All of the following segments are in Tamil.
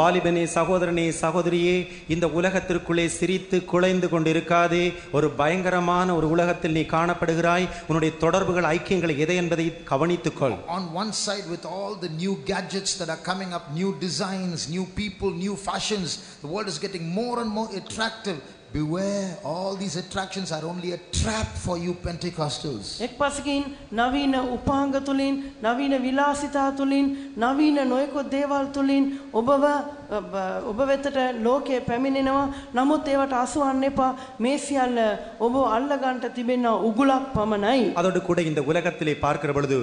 வாலிபனே சகோதரனே சகோதரியே இந்த உலகத்திற்குள்ளே சிரித்து குலைந்து கொண்டிருக்காதே ஒரு பயங்கரமான ஒரு உலகத்தில் நீ காணப்படுகிறாய் உன்னுடைய தொடர்புகள் ஐக்கியங்கள் எதை என்பதை கவனித்துக்கொள் On one side, with all the new gadgets that are coming up, new designs, new people, new fashions, the world is getting more and more attractive. Beware, all these attractions are only a trap for you Pentecostals. එක් පසකින් නවීන උපාංග තුළින් නවීන විලාසිතා තුළින් නවීන නොයකොත් දේවල් තුළින් ඔබව අ, බ- ඔබ වෙතට ලෝකයේ පැමිණෙනවා නමුත් ඒවට අසුවන්න එපා මේ සියල්ල ඔබ අල්ලගන්ට තිබෙන්න උගුලක් පමණයි. அதோடு கூட இந்த உலகத்திலே பார்க்கிற பொழுது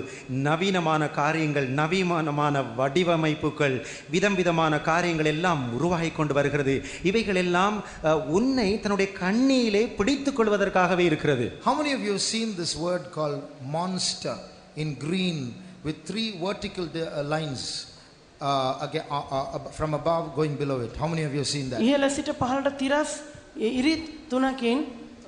நவீனமான காரியங்கள் நவீனமான வடிவமைப்புகள் விதம் விதமான காரியங்கள் எல்லாம் உருவாகி கொண்டு வருகிறது இவைகள் எல்லாம் அஹ், உன்னை தன்னுடைய கண்ணியிலே பிடித்துக் கொள்வதற்காகவே இருக்கிறது How many of you have seen this word called monster in green with three vertical de- uh, lines uh, again, uh, uh, ab- from above going below it? How many of you have seen that? ඉහල සිට පහළට තිරස් ඉ- ඉරිත් තුනකින්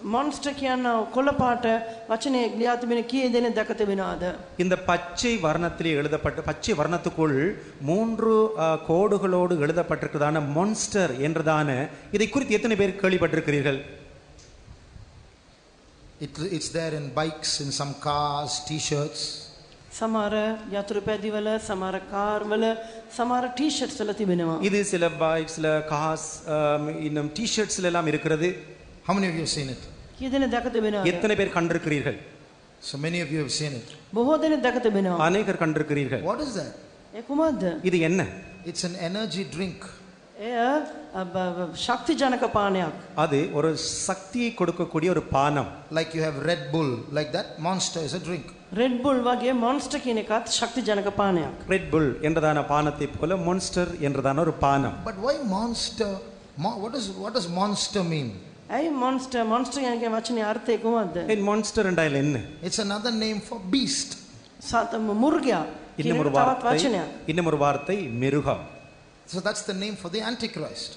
මොන්ස්ට කියන්න කොළපාට වචනය ලියා තිබෙන කිය දෙන දැක තිබෙනවාද. இந்த பச்சை வர்ணத்திலே எழுதப்பட்ட பச்சை வர்ணத்துக்குள் மூன்று அஹ், கோடுகளோடு எழுதப்பட்டிருக்கிறதான மொன்ஸ்டர் என்றதான இதை குறித்து எத்தனை பேர் கேள்விப்பட்டிருக்கிறீர்கள் It, it's there in bikes, in some cars, t-shirts. සමහර යතුරු පැදිවල සමහර කාර්වල සමහර ටීෂට් වල තිබෙනවා. இது சில பைக்ஸ்ல காஸ் இன்னும் டிஷர்ட்ஸ்ல எல்லாம் இருக்கிறது How many of you have seen it? කිය දෙන දැක තිබෙනවා. எத்தனை பேர் கண்டிருக்கிறீர்கள் So many of you have seen it. බොහෝ දෙනෙක් දැක තිබෙනවා. அநேகர் கண்டிருக்கிறீர்கள் What is that? ඒ කුමක්ද? இது என்ன It's an energy drink. එය අ, බ- බ- ශක්ති ජනක පානයක්. அது ஒரு சக்தியை கொடுக்கக்கூடிய ஒரு பானம் Like you have Red Bull, like that. Monster is a drink. Red Bull වගේ මොන්ස්ටර් කියන එකත් ශක්ති ජනක පානයක්. ரெட் புல் என்றதான பானத்தை போல மொன்ஸ்டர் என்றதான ஒரு பானம் But why monster? Mo- what, is, what does monster I monster monster ಯಾಕೆ monster ಅರ್ಥ ಕುಮಂತ ಏನ್ ಮಾನ್ಸ್ಟರ್ ಅಂಡಾಯಲ್ಲ ಎನ್ನ it's another name for beast ಸಾತ ಮುರ್ಗ್ಯ இன்னும் ஒரு வார்த்தை இன்னும் ஒரு வார்த்தை So that's the name for the Antichrist.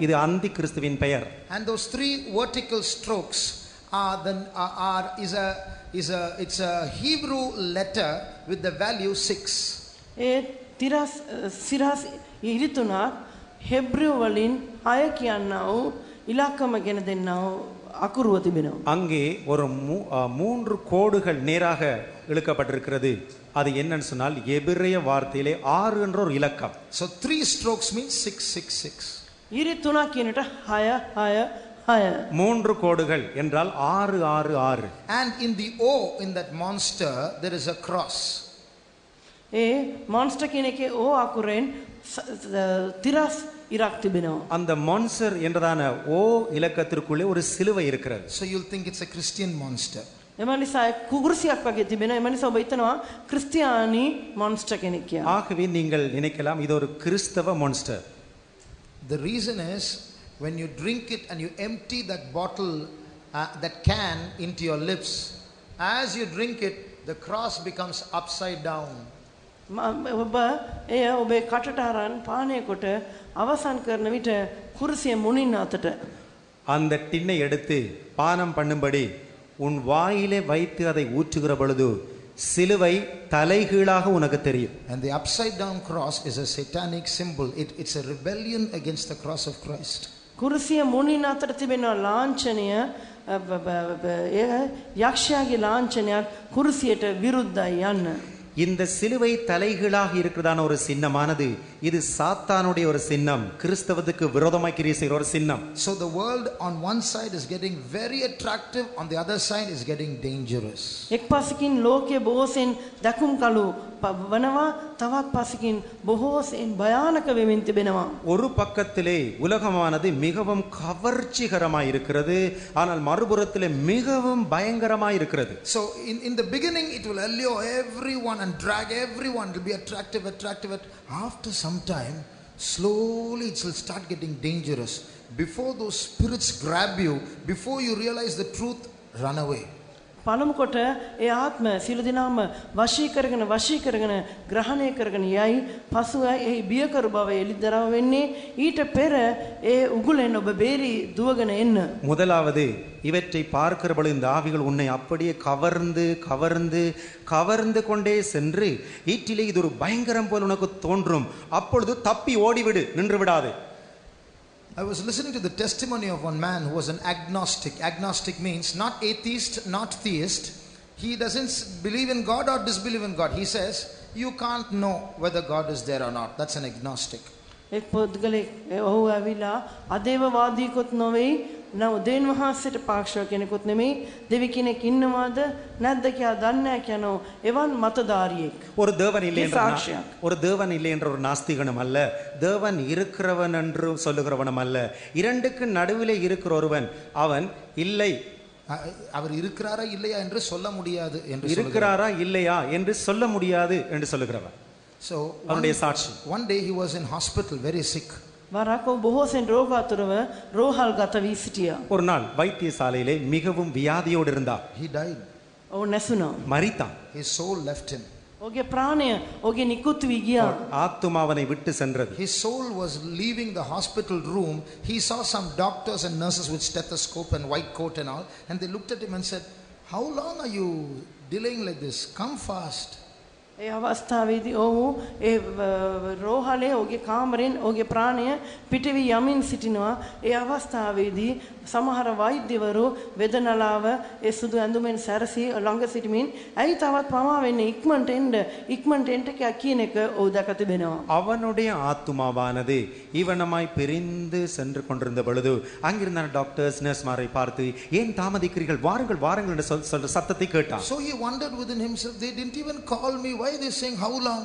இது அந்தி கிறிஸ்துவின் பெயர் And those three vertical strokes are the are, are is a is a it's a Hebrew letter with the value 6. ஏ திராஸ் சிராஸ் இரித்துனா ஹெப்ரூவலின் අය කියන්නා වූ ඉලක්කම ගෙන දෙන්නා වූ අකුරුව තිබෙනවා. அங்கே ஒரு மூ- அ, மூன்று கோடுகள் நேராக இழுக்கப்பட்டிருக்கிறது அது என்னன்னு சொன்னால் எபிரேய வார்த்தையிலே ஆறு என்ற ஒரு இலக்கம் So three strokes means six six six. ඉරි තුනක් කියනට හය හය හය. மூன்று கோடுகள் என்றால் ஆறு ஆறு ஆறு And in the O in that monster there is a cross. A monster කියන එකේ ඕ අකුරෙන් ස- ස- තිරස් ඉරක් තිබෙනවා. அந்த மான்சர் என்றதான ஓ இலக்கத்திற்குள்ளே ஒரு சிலுவை இருக்கிறது So you'll think it's a Christian monster. එම නිසා කුගුරුසියක් වගේ තිබෙන එම නිසා ඔබ හිතනවා ක්‍රිස්තියානි මොන්ස්ටර් කෙනෙක් කියලා. ஆகவே நீங்கள் நினைக்கலாம் இது ஒரு கிறிஸ்தவ monster The reason is when you drink it and you empty that bottle, uh, that can into your lips, as you drink it, the cross becomes upside down. ම- ඔබ එය ඔබේ කටට අරන් පානය කොට අවසන් කරන විට කුරුසිය මුණින් අතට அந்த டின்னை எடுத்து பானம் பண்ணும்படி உன் வாயிலே வைத்து அதை ஊற்றுகிற பொழுது சிலுவை தலைகீழாக உனக்கு தெரியும் And the upside down cross is a satanic symbol. It, it's a rebellion against the cross of Christ. කුරුසිය මුණින් අතට තිබෙනවා ලාංඡනය අ, බ- බ- බ- එය යක්ෂයාගේ ලාංඡනයක් කුරුසියට විරුද්ධයි යන්න. இந்த சிலுவை தலைகீழாக இருக்கிறதான ஒரு சின்னமானது இது சாத்தானுடைய ஒரு சின்னம் கிறிஸ்தவத்துக்கு விரோதமாய் கிரியை செய்கிற ஒரு சின்னம் So the world on one side is getting very attractive, on the other side is getting dangerous. එක් පසකින් ලෝකයේ බොහෝසෙන් දැකුම් කළු ප- වනවා තවත් පසකින් බොහෝසෙන් භයානක වෙමින් තිබෙනවා. ஒரு பக்கத்திலே உலகமானது மிகவும் கவர்ச்சிகரமாய் இருக்கிறது ஆனால் மறுபுறத்திலே மிகவும் பயங்கரமாய் இருக்கிறது So in, in the beginning, it will allure everyone and drag everyone. It will be attractive, attractive. at- After some time, slowly it will start getting dangerous. Before those spirits grab you, before you realize the truth, run away. පළමු කොට ඒ ආත්ම සියලු දෙනාම වශී කරගෙන වශී කරගෙන ග්‍රහණය කරගෙන යයි පසුව එහි බියකරු බව එළිදරව් වෙන්නේ ඊට පෙර ඒ උගුලෙන් ඔබ බේරී දුවගෙන එන්න முதலாவது இவற்றை பார்க்கிற பொழுது இந்த ஆவிகள் உன்னை அப்படியே கவர்ந்து கவர்ந்து கவர்ந்து கொண்டே சென்று ஈட்டிலே இது ஒரு பயங்கரம் போல் உனக்கு தோன்றும் அப்பொழுது தப்பி ஓடிவிடு நின்று விடாது I was listening to the testimony of one man who was an agnostic. Agnostic means not atheist, not theist. He doesn't s- believe in God or disbelieve in God. He says, You can't know whether God is there or not. That's an agnostic. එක් පුද්ගලෙක් ඒ ඔහු ඇවිලා අදේවවාදීකුත් නොවෙයි නව දෙන් වහන්සේට පාක්ෂව කෙනෙකුත් නෙමෙයි දෙවි කෙනෙක් ඉන්නවාද නැද්ද කියලා දන්නේ නැහැ කියනෝ එවන් මතධාරියෙක් ஒரு தேவன் இல்லை என்ற நா- சாட்சியம். ஒரு தேவன் இல்லை என்ற ஒரு நாஸ்திகனும் அல்ல தேவன் இருக்கிறவன் என்று சொல்லுகிறவனும் அல்ல இரண்டுக்கு நடுவிலே இருக்கிற ஒருவன் அவன் இல்லை அ- அவர் இருக்கிறாரா இல்லையா என்று சொல்ல முடியாது என்று சொல்லுகிறார். இருக்கிறாரா இல்லையா என்று சொல்ல முடியாது என்று சொல்லுகிறவன் So அவனுடைய one, சாட்சி one day he was in hospital very sick. වරක් ඔහු බොහෝසෙන් රෝගාතුරව රෝහල් ගත වී සිටියා. ஒரு நாள் வைத்தியசாலையிலே மிகவும் வியாதியோடு இருந்தான் He died. ඔහු නැසුණා. மரித்தான் His soul left him. ඔහුගේ ප්‍රාණය ඔහුගේ නිකුත් වී ගියා. ஆத்துமா அவனை விட்டு சென்றது His soul was leaving the hospital room. He saw some doctors and nurses with stethoscope and white coat and all, and they looked at him and said, How long are you delaying like this? Come fast. ਇਹ ਅਵਸਥਾ ਵਿੱਚ ਉਹ ਇਹ ਰੋਹਲੇ ਹੋਗੇ ಕಾಮರೇನ್ ಹೋಗಿ ಪ್ರಾಣಯ ಪಿಟಿವಿ ಯಮೀನ್ ಸಿಟಿನುವ ಈ ಅವಸ್ಥಾವೇದಿ ಸಮಹಾರ ವೈದ್ಯವರು ವೆದನಲಾವ ಎ ಸುದು ಅಂದುಮೇನ್ ಸರಸಿ ಲೊಂಗ ಸಿಟಿ ಮೀನ್ ಐತ ಅವತ್ ಪಮಾವೆನ್ನೆ ಇಕ್ಮಂಟ್ ಎಂಡ್ ಇಕ್ಮಂಟ್ ಎಂಟಕ್ಕೆ ಅಕ್ಕೀನಕ್ಕೆ ಓದಕ ತಿಬೆನೋ அவனுடைய ஆத்துமாவானது இவனமாய் பிரிந்து சென்று கொண்டிருந்த பொழுது அங்கிருந்த டாக்டர்ஸ் நர்ஸ்மாரை பார்த்து ஏன் தாமதிக்கிறீர்கள் வாருங்கள் வாருங்கள் என்று சொல்ற சத்தத்தை கேட்டான் so he wondered within himself they didn't even call me Why are they saying, How long?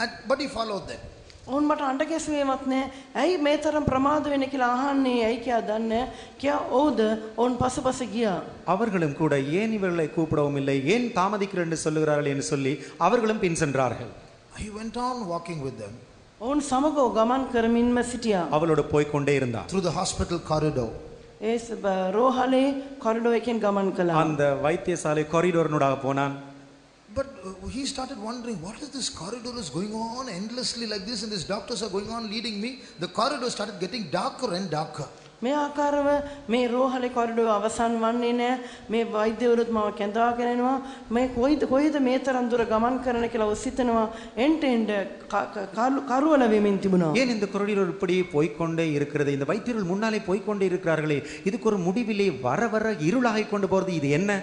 And, but he followed them. ඔවුන් මට අඬ ගැසුවේවත් නෑ. ඇයි මේ තරම් ප්‍රමාද වෙන්නේ කියලා අහන්නේ ඇයි කියලා දන්නේ කියා ඔව්ද ඔවුන් පසුපස ගියා. அவர்களும் கூட ஏன் இவர்களை கூப்பிடவும் இல்லை ஏன் தாமதிக்கிறேன் என்று சொல்லுகிறார்கள் என்று சொல்லி அவர்களும் பின் சென்றார்கள் He went on walking with them ඔවුන් සමග ඔහු ගමන් කරමින්ම සිටියා. அவளோடு போய் கொண்டே இருந்தான் through the hospital corridor. ඒ ස- බ- රෝහලේ කොරිඩෝ එකෙන් ගමන් කළා. அந்த வைத்தியசாலை கொரிடோரனூடாக போனான் But uh, he started wondering, what is this corridor is going on endlessly like this, and these doctors are going on leading me. The corridor started getting darker and darker. මේ ආකාරව මේ රෝහලේ කොරිඩෝ අවසන් වන්නේ නැහැ. මේ වෛද්‍යවරුත් මම කැඳවාගෙන එනවා. මේ කොයිද කොයිද මේ තරම් දුර ගමන් කරන්න කියලා ඔසිතනවා. එන්ට එන්ට කරුවල වෙමින් තිබුණා. ஏன் இந்த கொரிடோர் இப்படியே போய்க்கொண்டே இருக்கிறது இந்த வைத்தியர்கள் முன்னாலே போய்க்கொண்டே இருக்கிறார்களே இதுக்கு ஒரு முடிவிலே வர வர இருளாகிக் கொண்டு போறது இது என்ன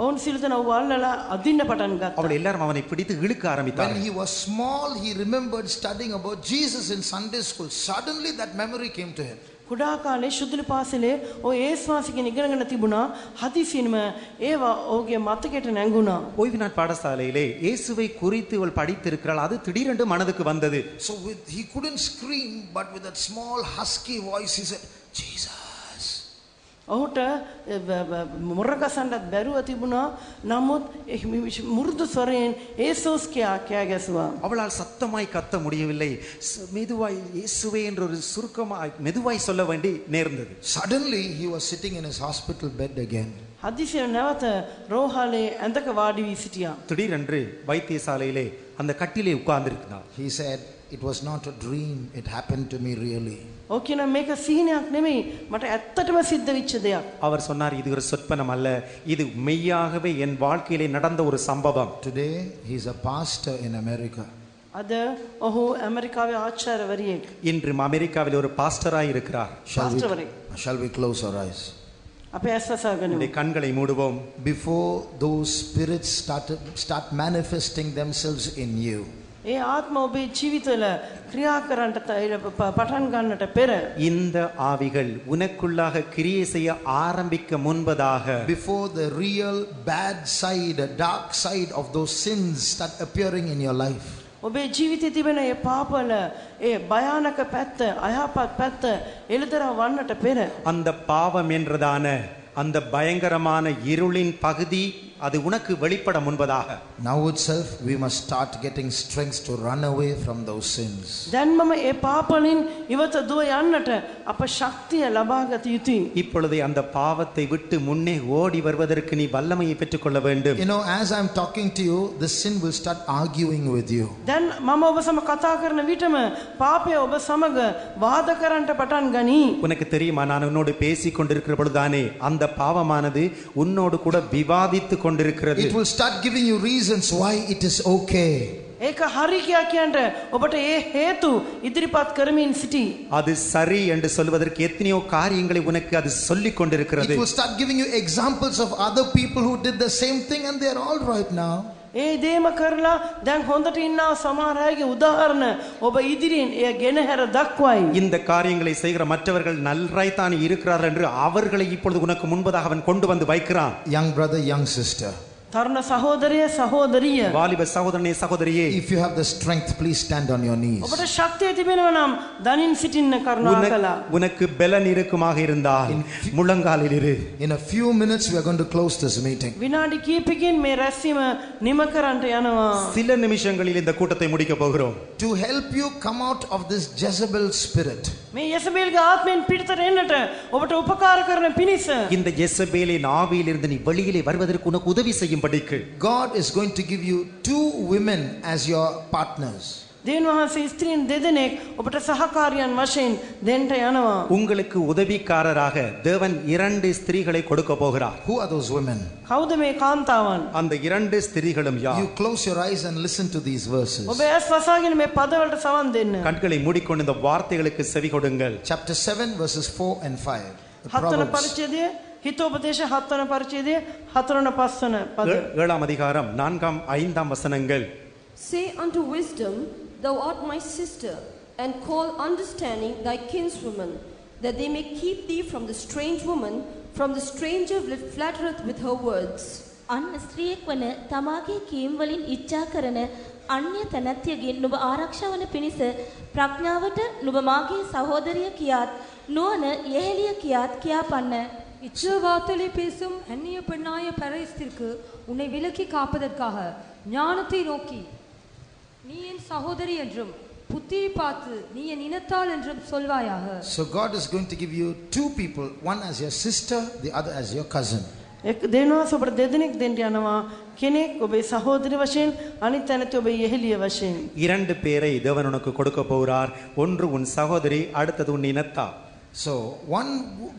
ඔවුන් සිල්තන වල්ලලා අදින්න පටන් ගත්තා. அவள் எல்லாரும் அவனை பிடித்து இழுக்க When ஆரம்பித்தார்கள் he was small, he remembered studying about Jesus in Sunday school. Suddenly that memory came to him. කුඩා කාලේ ශුද්ධලි පාසලේ ඔය ඒස්වාසිකෙන් ඉගෙනගෙන තිබුණා. හදිසියෙන්ම ඒවා ඔහුගේ මතකයට නැංගුණා. ஓய்வு நாட் பாடசாலையிலே இயேசுவை குறித்து இவள் படித்திருக்கிறாள் அது திடீரென்று மனதுக்கு வந்தது So with, he couldn't scream, but with that small husky voice, he said, Jesus. ඔහුට එ, බ- බ- මුරගසන්නත් බැරුව තිබුණා. නමුත් එ මි- මුරුදු ස්වරයෙන් ඒසෝස් කියා කෑ ගැසුවා. அவளால் சத்தமாய் கத்த முடியவில்லை ச- மெதுவாய் இயேசுவே என்ற ஒரு சுருக்கமாய் மெதுவாய் சொல்ல வேண்டி நேர்ந்தது Suddenly he was sitting in his hospital bed again. හදිසියෙන් නැවත රෝහලේ ඇඳක වාඩි වී සිටියා. திடீரென்று வைத்தியசாலையிலே அந்த கட்டிலே உட்கார்ந்திருக்கிறார் He said, It was not a dream, it happened to me really. ඔහු කියන මේක සිහිනයක් නෙමෙයි මට ඇත්තටම සිද්ධ වෙච්ච දෙයක්. அவர் சொன்னார் இது ஒரு சொற்பனம் அல்ல இது மெய்யாகவே என் வாழ்க்கையிலே நடந்த ஒரு சம்பவம் Today he's a pastor in America. අද ඔහු ඇමරිකාවේ ආචාර්යවරියෙක්. இன்று அமெரிக்காவில் ஒரு பாஸ்டராய் இருக்கிறார் Shall we, පාස්ටර්වරයෙක්. shall we close our eyes? අපේ ඇස් වසාගනිමු. நம்முடைய கண்களை மூடுவோம் Before those spirits started, start manifesting themselves in you, ඒ ආත්ම ඔබේ ජීවිතවල ක්‍රියා කරන්නට ත- ඒ ප- පටන් ගන්නට පෙර இந்த ஆவிகள் உனக்குள்ளாக கிரியை செய்ய ஆரம்பிக்க முன்பதாக Before the real bad side, dark side of those sins start appearing in your life. ඔබේ ජීවිතය තිබෙන ඒ පාපල ඒ භයානක පැත්ත අයහපත් පැත්ත එළිදරව් වන්නට පෙර அந்த பாவம் என்றதான அந்த பயங்கரமான இருளின் பகுதி அது உனக்கு வெளிப்பட முன்பதாக Now itself, we must start getting strength to run away from those sins. දැන්මම ඒ පාපලින් ඉවත දුව යන්නට අප ශක්තිය ලබාගත යුතුයි. இப்பொழுதே அந்த பாவத்தை விட்டு முன்னே ஓடி வருவதற்கு நீ வல்லமையை பெற்றுக்கொள்ள வேண்டும் You know, as I'm talking to you, the sin will start arguing with you. දැන් මම ඔබ සම කතා කරන විටම පාපය ඔබ සමග වාද කරන්නට පටන් ගනී. உனக்கு தெரியுமா நான் உன்னோடு பேசிக் கொண்டிருக்கிற பொழுதுதானே அந்த பாவமானது உன்னோடு கூட விவாதித்துக் கொண்டிருக்கிறது It will start giving you reasons why it is okay. ඒක හරි කියා කියන්ට ඔබට ඒ හේතු ඉදිරිපත් කරමින් සිටී. அது சரி என்று சொல்வதற்கு எத்தனையோ காரியங்களை உனக்கு அது சொல்லிக் கொண்டிருக்கிறது It will start giving you examples of other people who did the same thing and they're all right now. ඒ දේම කරලා දැන් හොඳට ඉන්නා සමහර අයගේ උදාහරණ ඔබ ඉදිරියෙන් එය ගෙනහැර දක්වයි. இந்த காரியங்களை செய்கிற மற்றவர்கள் நல்றாய்த்தான் இருக்கிறார்கள் என்று அவர்களை இப்பொழுது உனக்கு முன்பதாக அவன் கொண்டு வந்து வைக்கிறான் Young brother, young sister, තරුණ සහෝදරය සහෝදරිය. வாலிப சகோதரனே சகோதரியே if you have the strength, please stand on your knees. ඔබට ශක්තිය තිබෙනව නම් දනින් සිටින්න කරුණා உனக்கு- කළා. உனக்கு பலன் இருக்குமாக இருந்தால் முழங்காலில் இரு In a few minutes, we are going to close this meeting. විනාඩි කීපකින් මේ රැස්වීම නිම කරන්නට යනවා. சில நிமிஷங்களில் இந்த கூட்டத்தை முடிக்க போகிறோம் To help you come out of this Jezebel spirit, මේ යසබේල්ගේ ආත්මයෙන් පිටතට එන්නට ඔබට උපකාර කරන පිණිස இந்த எசபேலின் ஆவியிலிருந்து நீ வெளியிலே வருவதற்கு உனக்கு உதவி செய்யும்படிக்கு God is going to give you two women as your partners. දේන් වහන්සේ ස්ත්‍රීන් දෙදෙනෙක් ඔබට සහකාරියන් වශයෙන් දෙන්ට යනවා. உங்களுக்கு உதவிக்காரராக தேவன் இரண்டு ஸ்திரீகளை கொடுக்க போகிறார் Who are those women? කවුද මේ කාන්තාවන්? அந்த இரண்டு ஸ்திரீகளும் யார் You close your eyes and listen to these verses. ඔබ ඇස් වසාගෙන මේ පදවලට සවන් දෙන්න. கண்களை மூடிக்கொண்டு இந்த வார்த்தைகளுக்கு செவி கொடுங்கள் Chapter 7, verses 4 and 5. The හත්වන Proverbs. පරිච්ඡේදය හිතෝපදේශ හත්වන පරිච්ඡේදය හතරවන පස්වන පද. ஏ- ஏழாம் அதிகாரம் நான்காம் ஐந்தாம் வசனங்கள் Say unto wisdom, Thou art my sister, and call understanding thy kinswoman, that they may keep thee from the strange woman, from the stranger that flattereth with her words. අන්න ස්ත්‍රියෙක් වන තමාගේ කීම් වලින් ඉච්ඡා කරන අන්‍ය තැනැත්තියගෙන් නුඹ ආරක්ෂා වන පිණිස ප්‍රඥාවට නුඹ මාගේ සහෝදරිය කියාත් නුවණ යෙහෙලිය කියාත් කියාපන්න இச்சவார்த்தைகளை பேசும் அந்நிய பெண்ணாய பரஸ்திற்கு உன்னை விலக்கி காப்பதற்காக ஞானத்தை நோக்கி நீ என் சகோதரி என்றும் புத்தியை பார்த்து நீ என் இனத்தாள் என்றும் சொல்வாயாக So God is going to give you two people, one as your sister, the other as your cousin. එක් දෙනවා ඔබට දෙදෙනෙක් දෙන්න යනවා. කෙනෙක් ඔබේ සහෝදරි වශයෙන් අනිත් තැනැත්ති ඔබේ යෙහෙලිය වශයෙන්. இரண்டு பேரை தேவன் உனக்கு கொடுக்க போகிறார் ஒன்று உன் சகோதரி அடுத்தது உன் இனத்தா So one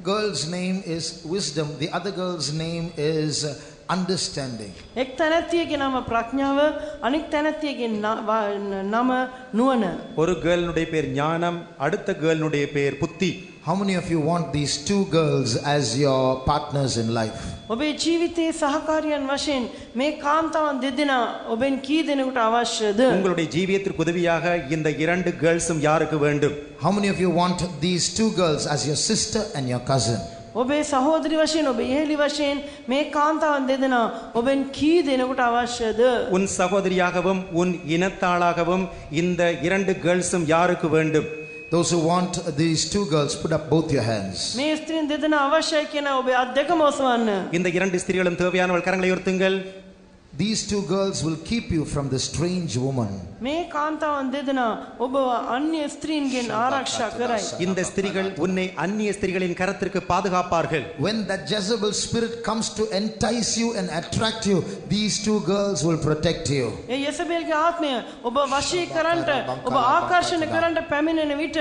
girl's name is wisdom, the other girl's name is uh, understanding. එක් තැනැත්තියගේ නම ප්‍රඥාව අනිත් තැනැත්තියගේ න- ව- නම නුවණ. ஒரு கேர்ளுடைய பேர் ஞானம் அடுத்த கேர்ளுடைய பேர் புத்தி How many of you want these two girls as your partners in life? ඔබේ ජීවිතයේ සහකාරියන් වශයෙන් මේ කාන්තාවන් දෙදෙනා ඔබෙන් කී දෙනෙකුට අවශ්‍යද? உங்களுடைய ஜீவியத்திற்கு உதவியாக இந்த இரண்டு கேர்ள்ஸும் யாருக்கு வேண்டும் How many of you want these two girls as your sister and your cousin? ඔබේ සහෝදරි වශයෙන් ඔබ ඉහෙලි වශයෙන් මේ කාන්තාවන් දෙදෙනා ඔබෙන් කී දෙනෙකුට අවශ්‍යද? உன் சகோதரியாகவும் உன் இனத்தாளாகவும் இந்த இரண்டு கேர்ள்ஸும் யாருக்கு வேண்டும் Those who want these two girls, put up both your hands. මේ ස්ත්‍රීන් දෙදෙනා අවශ්‍යයි කියන ඔබේ අත් දෙකම ඔසවන්න. இந்த இரண்டு ஸ்திரீகளும் தேவையானவள் கரங்களை உயர்த்துங்கள் These two girls will keep you from the strange woman. May ಕಾಂತ ಒಂದಿನ ಒಬ್ಬ ಅನ್ಯ ಸ್ತ್ರೀಗೆ ಆರಕ್ಷಕರೈ இந்த ஸ்திரீகள் உன்னை அந்நிய ஸ்திரீகளின் கரத்திற்கு பாதுகாப்பார்கள் When that Jezebel spirit comes to entice you and attract you these two girls will protect you. ಏ ಯೆಸಬೇಲ್ಗೆ ಆತ್ಮೆ ಒಬ್ಬ ವಶೀಕರಣಟ ಒಬ್ಬ ಆಕರ್ಷಣಕರಣಟ ಪೆಮಿನನ ವಿಟ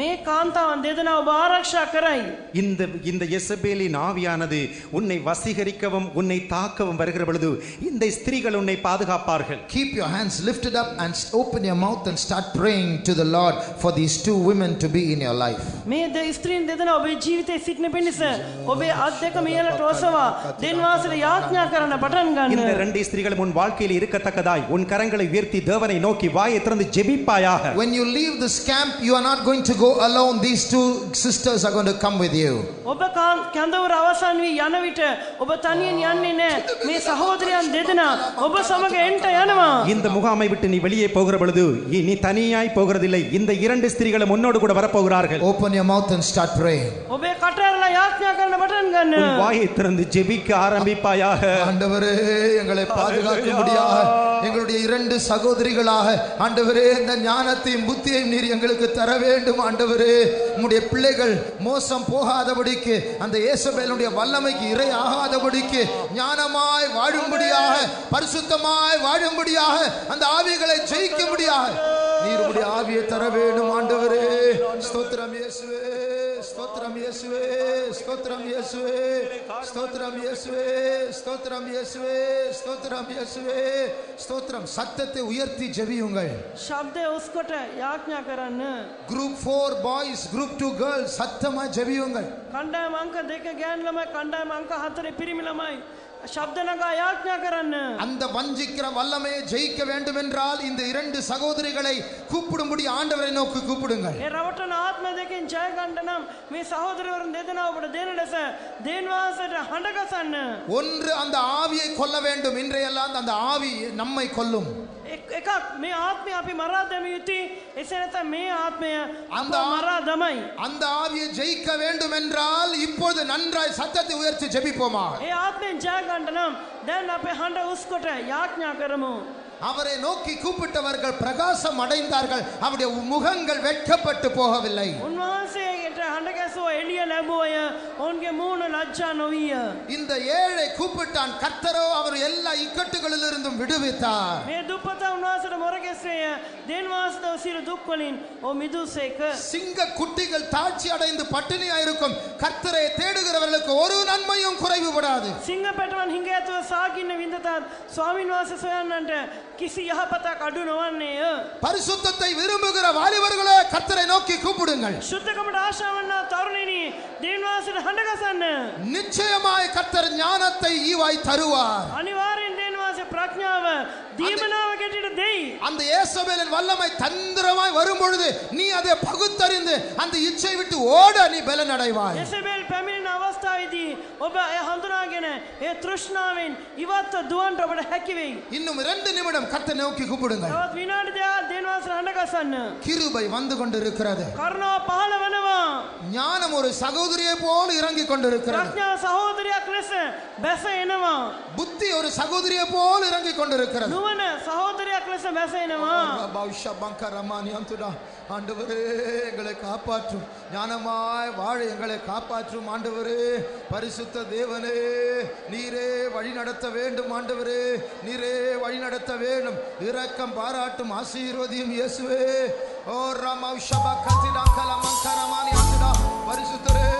ಮೇ ಕಾಂತ ಒಂದಿನ ಒಬ್ಬ ಆರಕ್ಷಕರೈ இந்த இந்த யெசபேலின் ஆவியானது உன்னை வசீகரிக்கவும் உன்னை தாக்கவும் வருகிற பொழுது இந்த ஸ்திரீகள் உன்னை பாதுகாப்பார்கள் Keep your hands lifted up and s- open your mouth and start praying to the Lord for these two women to be in your life. මේ ද ස්ත්‍රීන් දෙදෙනා ඔබේ ජීවිතයේ සිටින පිණිස ඔබේ අත් දෙක මියලට ඔසවා දෙන්වාසට යාඥා කරන්න පටන් இந்த ගන්න. ரெண்டு ஸ்திரீகளும் உன் வாழ்க்கையில் இருக்கத்தக்கதாய் உன் கரங்களை உயர்த்தி தேவனை நோக்கி வாயை திறந்து ஜெபிப்பாயாக When you leave this camp, you are not going to go alone. These two sisters are going to come with you. ඔබ කාන්- කැඳවුර අවසන් වී යන විට ඔබ තනියෙන් යන්නේ නෑ. මේ සහෝදරයන් දෙදෙනා ඔබ සමග එන්ට යනවා. இந்த முகாமை விட்டு நீ வெளியே போகிற பொழுது இ- நீ தனியாய் போகிறதில்லை இந்த இரண்டு ஸ்திரீகளும் உன்னோடு கூட வரப்போகிறார்கள் Open your mouth and start praying. ඔබේ කටඇරලා வாயை திறந்து ஜெபிக்க ஆரம்பிப்பாயாக. ஆண்டவரே எங்களை பாதுகாக்க பாதுகாக்கும்படியாக எங்களுடைய இரண்டு சகோதரிகளாக. ஆண்டவரே இந்த ஞானத்தையும் புத்தியையும் நீர் எங்களுக்கு தர வேண்டும் ஆண்டவரே. உம்முடைய பிள்ளைகள் மோசம் போகாதபடிக்கு அந்த இயேசபேலுடைய வல்லமைக்கு இறை ஆகாதபடிக்கு ஞானமாய் வாழும்படியாக பரிசுத்தமாய் வாழும்படியாக அந்த ஆவிகளை ஜெயிக்கும்படியாக. நீருடைய ஆவியை தர வேண்டும் ஆண்டவரே. ஸ்தோத்திரம் இயேசுவே. స్తోత్రం యేసువే స్తోత్రం యేసువే స్తోత్రం యేసువే స్తోత్రం యేసువే స్తోత్రం యేసువే స్తోత్రం சத்தத்தை உயர்த்தி ஜெபியுங்கள் சப்தே உஸ்கோட்ட யாக்ஞா கரன்னு குரூப் 4 பாய்ஸ் குரூப் 2 கேர்ள்ஸ் சத்தமா ஜெபியுங்கள் கண்டாயம் அங்க தேக்க கேன்லமாய் கண்டாயம் அங்க ஹத்தரை பிரிமிலமாய் சப்தனக யாஜ்ஞா அந்த வஞ்சிக்கிற வல்லமையை ஜெயிக்க வேண்டும் என்றால் இந்த இரண்டு சகோதரிகளை கூப்பிடும்படி ஆண்டவரை நோக்கி கூப்பிடுங்கள். ரவட்டன ஆத்ம தேக்கின் ஜெய கண்டனம் மீ சகோதரி வரும் தேதனா அப்படி தேனடச ஒன்று அந்த ஆவியை கொல்ல வேண்டும் இன்றையெல்லாம் அந்த ஆவி நம்மை கொல்லும். එකක් මේ ආත්මය අපි මරා දැම යුතුයි එසේ නැත්නම් මේ ආත්මය අප அந்த- මරා දමයි. அந்த ஆவியை ஜெயிக்க வேண்டும் என்றால் இப்பொழுது நன்றாய் சத்தத்தை உயர்த்தி ஜெபிப்போமா ඒ ආත්මයෙන් ජය ගන්න නම් දැන් අපේ හඬ උස්කොට යාඥා කරමු. அவரை நோக்கி கூப்பிட்டவர்கள் பிரகாசம் அடைந்தார்கள் அவருடைய முகங்கள் வெட்கப்பட்டு போகவில்லை උන්වහන්සේට அண்டகேசுவ எளிய லபுவைய உனக்கு மூணு லட்சம் நொவிய இந்த ஏழை கூப்பிட்டான் கத்தரோ அவர் எல்லா இக்கட்டுகளிலிருந்தும் விடுவித்தார். துப்பத்தா துப்பத்த උන්වහසට මොරගෙස්වේය දෙන්වාසතව සිරු දුක්වලින් ඕ මිදුසේක. சிங்க குட்டிகள் தாட்சி அடைந்து பட்டினியா இருக்கும் கர்த்தரை தேடுகிறவர்களுக்கு ஒரு நன்மையும் குறைவுபடாது සිංහ පැටවන් හිඟ ඇතුව සාගින්න විඳතත් ස්වාමීන් වහස සොයන්නන්ට කිසි යහපතක් අඩු නොවන්නේය. பரிசுத்தத்தை விரும்புகிற வாலிபர்களே கர்த்தரை நோக்கி கூப்பிடுங்கள் ශුද්ධකමට ආශාවන්නා තරුණනී දේන්වාසට හඬගසන්න. நிச்சயமாய் கர்த்தர் ஞானத்தை ஈவாய் தருவார் අනිවාරෙන් ஆజ్ఞாவ தீமனாவ தேய். அந்த இயேசபேலின் வல்லமை தந்திரமாய் வரும் பொழுது நீ அதை பகுத்தறிந்து அந்த இச்சை விட்டு ஓட நீ பலன் அடைவாய் இயேசபேல் பெமினின் அவஸ்தை අවස්ථාවේදී ඔබ එය හඳුනාගෙන ඒ තෘෂ්ණාවෙන් ඉවත්ව දුවන්ට ඔබට හැකිවෙයි. இன்னும் இரண்டு நிமிடம் கர்த்தரை நோக்கி கூப்பிடுங்கள் තවත් විනාඩි දෙයක් දේන්වාසට හඬගසන්න. கிருபை வந்து கொண்டிருக்கிறது කරුණාව පහළ වෙනවා. ஞானம் ஒரு சகோதரியை போல் இறங்கி கொண்டிருக்கிறது ප්‍රඥාව සහෝදරයක් ලෙස බැස එනවා. புத்தி ஒரு சகோதரியை போல் இறங்கி கொண்டிருக்கிறது නුවන සහෝදරයක් ලෙස බැස එනවා. பௌஷா பங்கரமானி அந்துடா ஆண்டவரே எங்களை காப்பாற்றும் ஞானமாய் வாழ எங்களை காப்பாற்றும் ஆண்டவரே பரிசுத்த தேவனே நீரே வழி நடத்த வேண்டும் ஆண்டவரே. நீரே வழி நடத்த வேண்டும். இரக்கம் பாராட்டும் ஆசீர்வதியும் இயேசுவே. ஓ ராமா ஷபா கத்திடா கலமங்கரமானி பரிசுத்தரே.